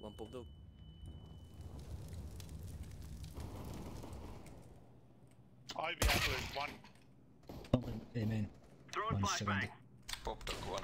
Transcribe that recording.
One pulled up. One. Amen. Throwing flashbang. Pop one.